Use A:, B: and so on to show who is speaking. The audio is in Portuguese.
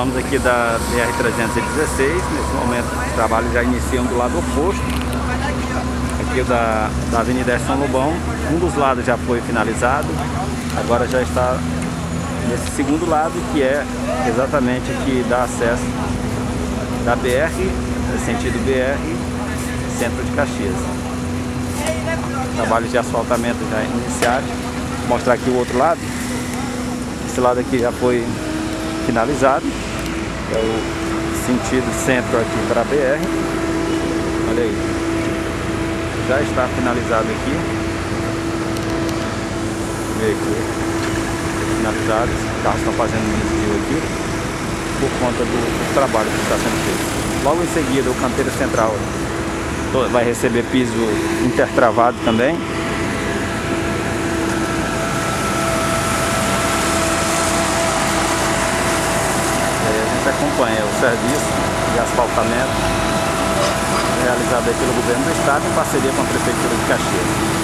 A: falamos aqui da BR-316, nesse momento os trabalhos já iniciam do lado oposto, aqui da, da Avenida São Lobão, um dos lados já foi finalizado, agora já está nesse segundo lado que é exatamente que dá acesso da BR, sentido BR, centro de Caxias. Trabalhos de asfaltamento já iniciados. Vou mostrar aqui o outro lado. Esse lado aqui já foi finalizado. É o sentido centro aqui para a BR. Olha aí. Já está finalizado aqui. Vê aqui finalizados, os carros estão fazendo desvio aqui por conta do, do, trabalho que está sendo feito. Logo em seguida o canteiro central vai receber piso intertravado também. Aí a gente acompanha o serviço de asfaltamento realizado pelo governo do estado em parceria com a prefeitura de Caxias.